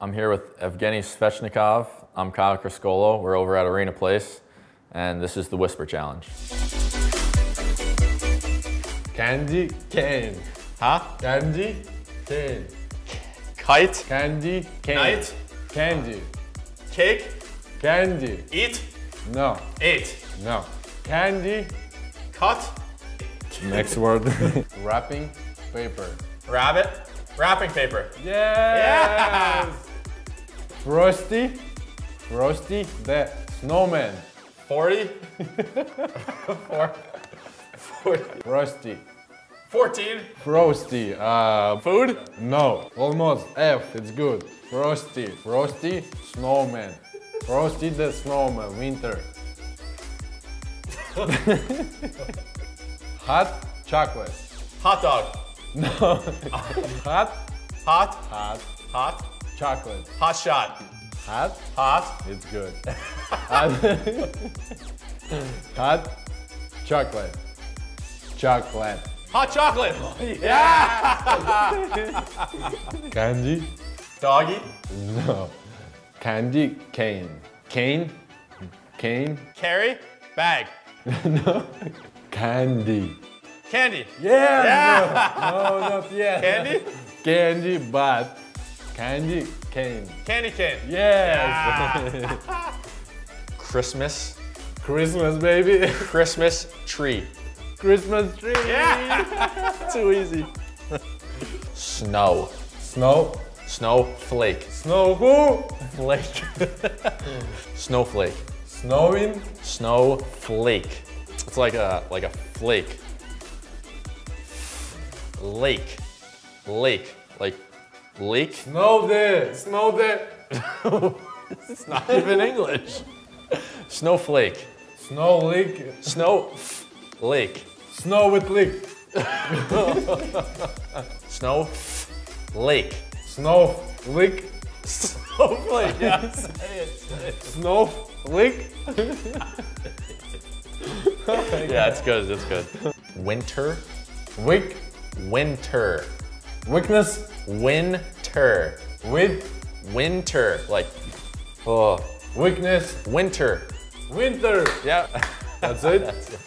I'm here with Evgeny Svechnikov. I'm Kyle Criscuolo. We're over at Arena Place, and this is the Whisper Challenge. Candy cane. Huh? Candy cane. Kite. Candy cane. Night, Candy. cake, Candy. eat, No. ate, No. Candy. cut, Next word. Wrapping paper. rabbit, wrapping paper. Yes. Frosty. Frosty the snowman. 40, Four, 40, Frosty. 14, Frosty. Uh, food? No. Almost. F. It's good. Frosty. Frosty. Snowman. Frosty the snowman. Winter. Hot chocolate. hot dog, No. Hot. hot, Hot hot, chocolate. hot shot, Hot. hot, It's good. Hot, hot chocolate. Chocolate. hot chocolate. Yeah. Candy? Doggy, No. Candy cane. Cane? Cane? carry, bag, no. Candy. candy, Yeah. No, no, not yet. candy, Candy, but candy cane. candy cane. Yes! Christmas. Christmas, baby. Christmas tree. Christmas tree. Yeah. Too easy. Snow. Snow. Snowflake. Snow who? Flake. Snowflake. Snowing. Snowflake. It's like a like a flake. Lake. Lake. Like lake. Snow there. Snow there. It's not even English. Snowflake. Snow leak. Snow lake. Snow with leak. Snow lake. Snow leak. Snowflake. Yeah. Snow leak. yeah, it's good. It's good. Winter. Wick. Winter. Weakness. Winter. With. Winter. Like oh Weakness. winter. Winter. Yeah. That's it. That's it.